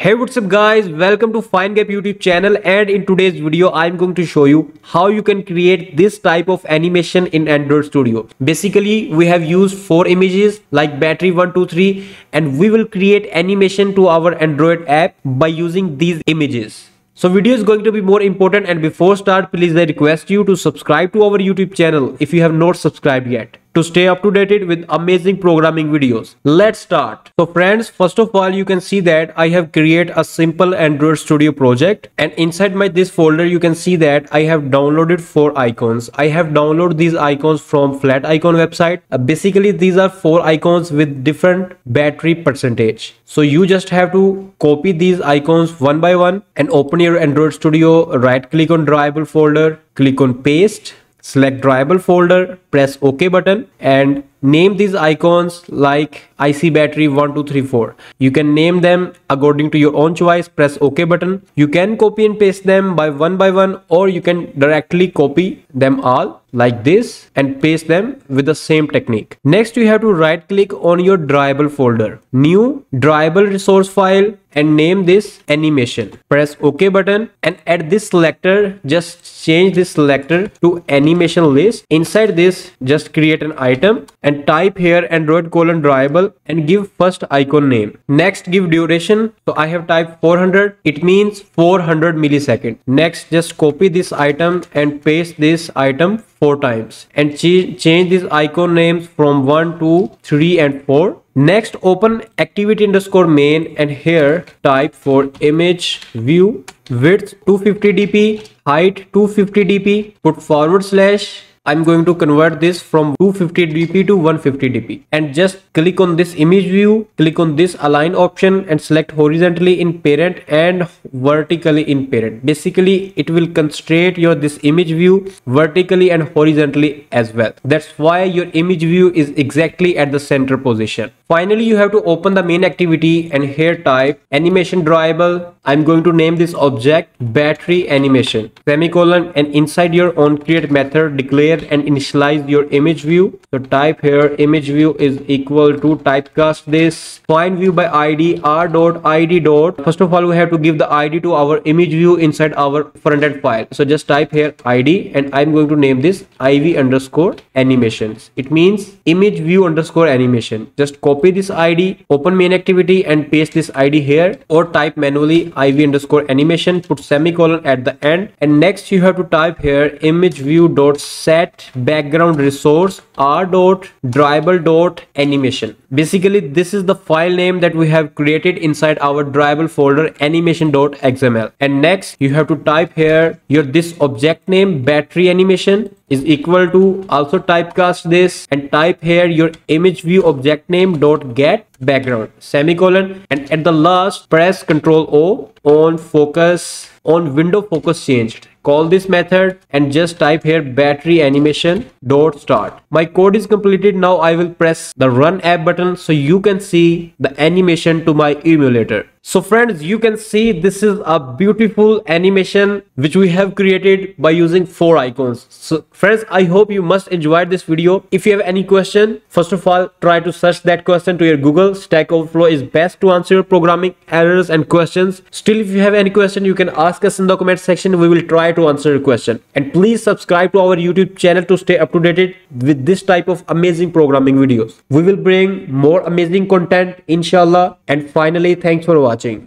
Hey what's up guys welcome to FineGap YouTube channel and in today's video I'm going to show you how you can create this type of animation in Android Studio. Basically we have used four images like battery 123 and we will create animation to our Android app by using these images. So video is going to be more important and before start please I request you to subscribe to our YouTube channel if you have not subscribed yet to stay up to date with amazing programming videos. Let's start. So friends, first of all, you can see that I have created a simple Android Studio project and inside my this folder, you can see that I have downloaded four icons. I have downloaded these icons from Flaticon website. Uh, basically, these are four icons with different battery percentage. So you just have to copy these icons one by one and open your Android Studio, right click on drawable folder, click on paste select drawable folder press ok button and name these icons like IC battery 1234 you can name them according to your own choice. Press ok button. You can copy and paste them by one by one or you can directly copy them all like this and paste them with the same technique. Next you have to right click on your drawable folder. New drawable resource file and name this animation. Press ok button and at this selector. Just change this selector to animation list. Inside this just create an item and type here android colon drawable and give first icon name. Next give duration. So i have typed 400 it means 400 millisecond. Next just copy this item and paste this item four times and ch change these icon names from 1 to 3 and 4 Next, open activity underscore main and here type for image view width 250 dp, height 250 dp, put forward slash I'm going to convert this from 250 dp to 150 dp and just click on this image view click on this align option and select horizontally in parent and vertically in parent. Basically it will constrain your this image view vertically and horizontally as well. That's why your image view is exactly at the center position. Finally you have to open the main activity and here type animation drawable i'm going to name this object battery animation. Semicolon and inside your on create method declare and initialize your image view. So type here image view is equal to typecast this. Find view by id r dot id dot. First of all we have to give the id to our image view inside our front end file. So just type here id and i'm going to name this iv underscore animations. It means image view underscore animation. Just copy this id open main activity and paste this id here or type manually iv underscore animation put semicolon at the end. And next you have to type here image view dot set background resource r dot drawable dot animation basically this is the file name that we have created inside our drawable folder animation dot xml and next you have to type here your this object name battery animation is equal to also typecast this and type here your image view object name dot get background semicolon and at the last press ctrl o on focus on window focus changed. Call this method and just type here battery animation dot start. My code is completed. Now i will press the run app button so you can see the animation to my emulator so friends, you can see this is a beautiful animation which we have created by using four icons. So friends, I hope you must enjoy this video. If you have any question, first of all, try to search that question to your Google. Stack Overflow is best to answer your programming errors and questions. Still, if you have any question, you can ask us in the comment section. We will try to answer your question. And please subscribe to our YouTube channel to stay up to date with this type of amazing programming videos. We will bring more amazing content, inshallah. And finally, thanks for watching watching.